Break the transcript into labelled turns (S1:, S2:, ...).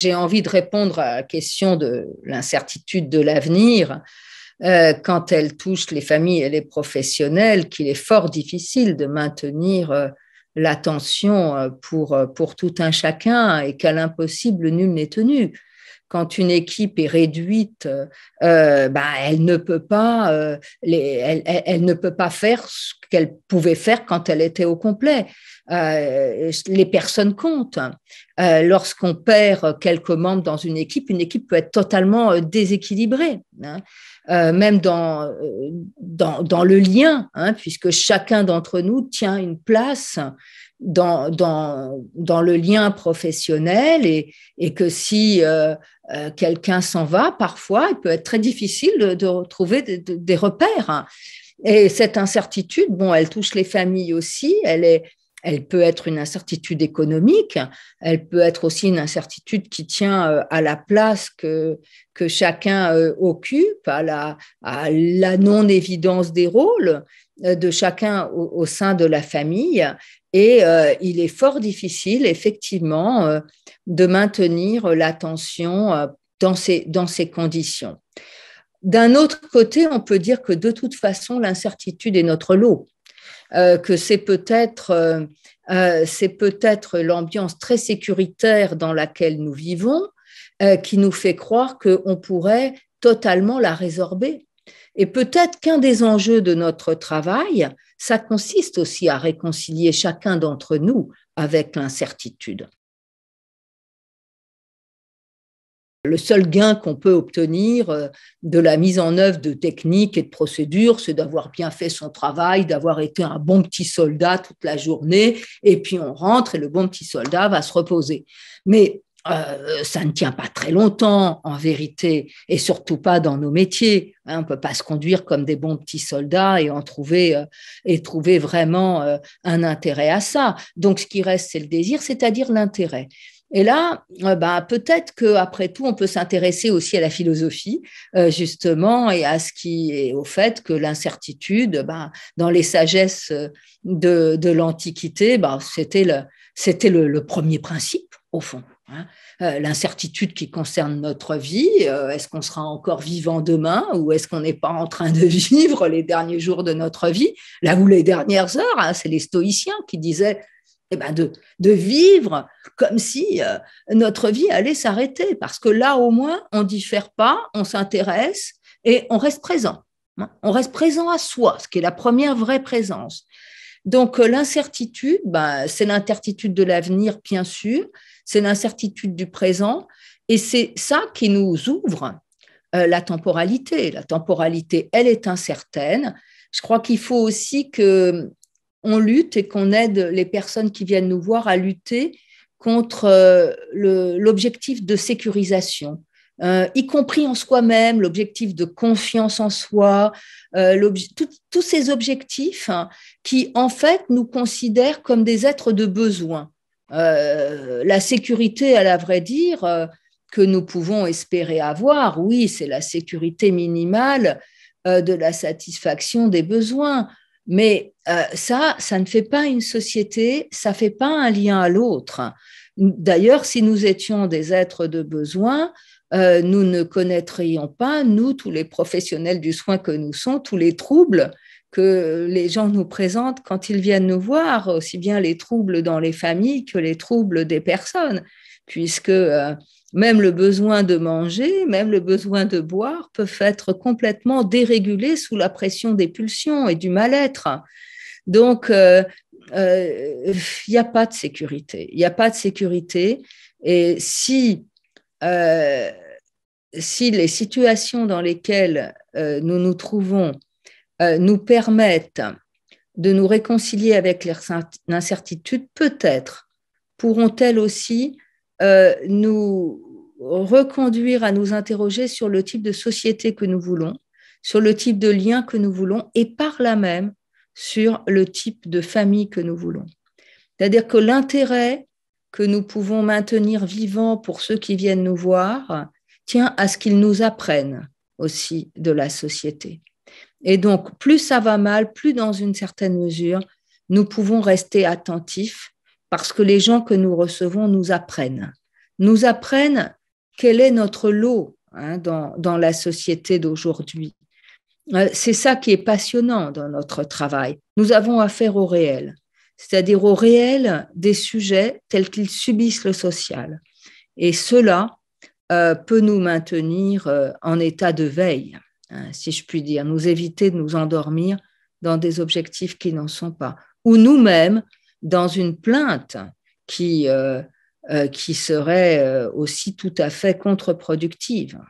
S1: J'ai envie de répondre à la question de l'incertitude de l'avenir euh, quand elle touche les familles et les professionnels, qu'il est fort difficile de maintenir euh, l'attention euh, pour, pour tout un chacun et qu'à l'impossible, nul n'est tenu quand une équipe est réduite, euh, bah, elle ne peut pas, euh, elle, ne peut pas faire ce qu'elle pouvait faire quand elle était au complet. Euh, les personnes comptent. Lorsqu'on perd quelques membres dans une équipe, une équipe peut être totalement déséquilibrée. Hein. même dans, dans, le lien, hein, puisque chacun d'entre nous tient une place dans, dans, dans, le lien professionnel et, et que si euh, quelqu'un s'en va, parfois, il peut être très difficile de, retrouver des, repères. Hein. Et cette incertitude, bon, elle touche les familles aussi. Elle est, elle peut être une incertitude économique, elle peut être aussi une incertitude qui tient euh, à la place que, chacun euh, occupe, à la, non-évidence des rôles de chacun au, sein de la famille. Et il est fort difficile, effectivement, de maintenir l'attention euh, ces, dans ces conditions. D'un autre côté, on peut dire que de toute façon, l'incertitude est notre lot, euh, que peut-être euh, c'est peut-être l'ambiance très sécuritaire dans laquelle nous vivons qui nous fait croire qu'on pourrait totalement la résorber. Et peut-être qu'un des enjeux de notre travail, ça consiste aussi à réconcilier chacun d'entre nous avec l'incertitude. Le seul gain qu'on peut obtenir euh, de la mise en œuvre de techniques et de procédures, c'est d'avoir bien fait son travail, d'avoir été un bon petit soldat toute la journée, et puis on rentre et le bon petit soldat va se reposer. Mais euh, ça ne tient pas très longtemps en vérité, et surtout pas dans nos métiers. Hein. on ne peut pas se conduire comme des bons petits soldats et en trouver euh, et trouver vraiment un intérêt à ça. Donc ce qui reste, c'est le désir, c'est-à-dire l'intérêt. Et là, euh, bah, peut-être qu'après tout, on peut s'intéresser aussi à la philosophie, euh, justement, et à ce qui est au fait que l'incertitude, bah, dans les sagesses de, de l'Antiquité, bah, c'était le, c'était le, premier principe, au fond. Hein. Euh, l'incertitude qui concerne notre vie, est-ce qu'on sera encore vivant demain ou est-ce qu'on n'est pas en train de vivre les derniers jours de notre vie, là où les dernières heures, hein, c'est les stoïciens qui disaient eh ben de, de, vivre comme si euh, notre vie allait s'arrêter, parce que là au moins on diffère pas, on s'intéresse et on reste présent. Hein. On reste présent à soi, ce qui est la première vraie présence. Donc euh, l'incertitude, ben, c'est l'incertitude de l'avenir, bien sûr, c'est l'incertitude du présent, et c'est ça qui nous ouvre euh, la temporalité. La temporalité, elle est incertaine. Je crois qu'il faut aussi que on lutte et qu'on aide les personnes qui viennent nous voir à lutter contre euh, l'objectif de sécurisation, euh, y compris en soi-même, l'objectif de confiance en soi, euh, tous ces objectifs hein, qui, en fait, nous considèrent comme des êtres de besoin. la sécurité, à la vrai dire, que nous pouvons espérer avoir, oui, c'est la sécurité minimale de la satisfaction des besoins. Mais euh, ça, ça ne fait pas une société, ça ne fait pas un lien à l'autre. D'ailleurs, si nous étions des êtres de besoin, euh, nous ne connaîtrions pas, nous, tous les professionnels du soin que nous sommes, tous les troubles que les gens nous présentent quand ils viennent nous voir, aussi bien les troubles dans les familles que les troubles des personnes, puisque euh, même le besoin de manger, même le besoin de boire peuvent être complètement dérégulés sous la pression des pulsions et du mal-être. Donc, euh, euh, il n'y a pas de sécurité. Il n'y a pas de sécurité. Et si, euh, si les situations dans lesquelles nous nous trouvons nous permettent de nous réconcilier avec l'incertitude, peut-être pourront-elles aussi nous reconduire à nous interroger sur le type de société que nous voulons, sur le type de lien que nous voulons et par là même sur le type de famille que nous voulons. C'est-à-dire que l'intérêt que nous pouvons maintenir vivant pour ceux qui viennent nous voir tient à ce qu'ils nous apprennent aussi de la société. Et donc, plus ça va mal, plus dans une certaine mesure, nous pouvons rester attentifs parce que les gens que nous recevons nous apprennent nous apprennent quel est notre lot hein, dans, la société d'aujourd'hui. Euh, c'est ça qui est passionnant dans notre travail. Nous avons affaire au réel, c'est-à-dire au réel des sujets tels qu'ils subissent le social. Et cela euh, peut nous maintenir euh, en état de veille, hein, si je puis dire, nous éviter de nous endormir dans des objectifs qui n'en sont pas, ou nous-mêmes dans une plainte qui, qui serait aussi tout à fait contre-productive.